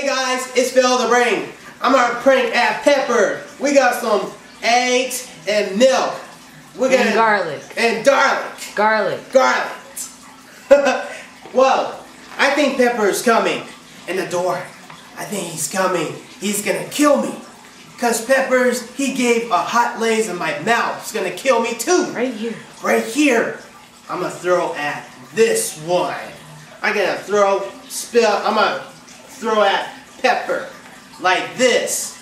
Hey guys, it's Phil the Brain. I'm gonna prank at Pepper. We got some eggs and milk. We got And garlic. And garlic. Garlic. Garlic. well, I think Pepper's coming. In the door. I think he's coming. He's gonna kill me. Cause Peppers, he gave a hot lays in my mouth. He's gonna kill me too. Right here. Right here. I'm gonna throw at this one. I'm gonna throw, spill, I'm gonna throw at Pepper. Like this.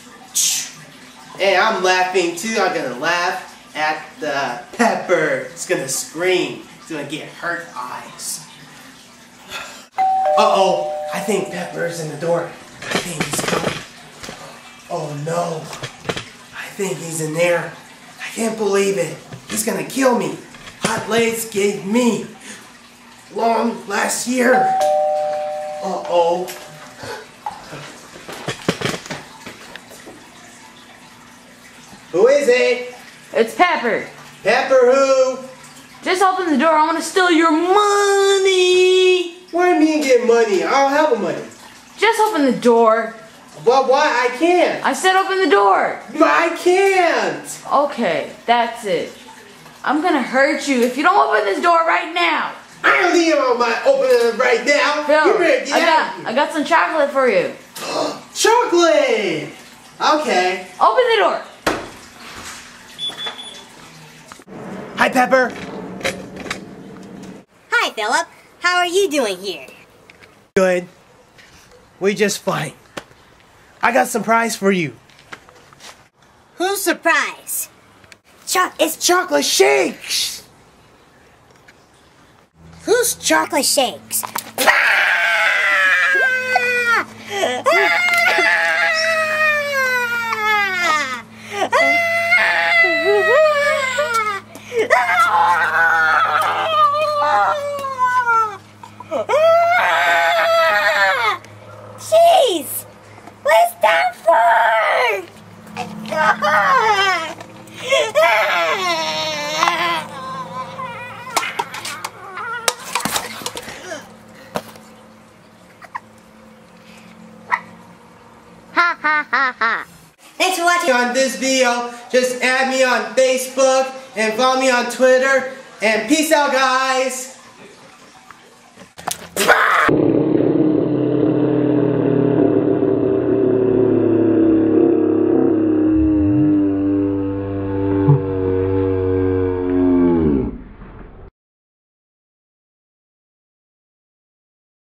And I'm laughing too. I'm gonna laugh at the Pepper. It's gonna scream. It's gonna get hurt eyes. Uh-oh. I think Pepper's in the door. I think he's coming. Oh no. I think he's in there. I can't believe it. He's gonna kill me. Hot Lays gave me long last year. Uh-oh. Who is it? It's Pepper. Pepper who? Just open the door. I want to steal your money. What do you mean get money? I don't have money. Just open the door. But why? I can't. I said open the door. But I can't. Okay, that's it. I'm gonna hurt you if you don't open this door right now. I don't need on my opening it right now. Phil, you better get I got I got some chocolate for you. Chocolate. Okay. Open the door. Hi, Pepper. Hi, Philip. How are you doing here? Good. We just fine. I got some prize for you. Who's surprise? Cho- it's Chocolate shakes. who's chocolate shakes? Jeez! Ah! Thanks for watching. On this video, just add me on Facebook and follow me on Twitter. And peace out, guys.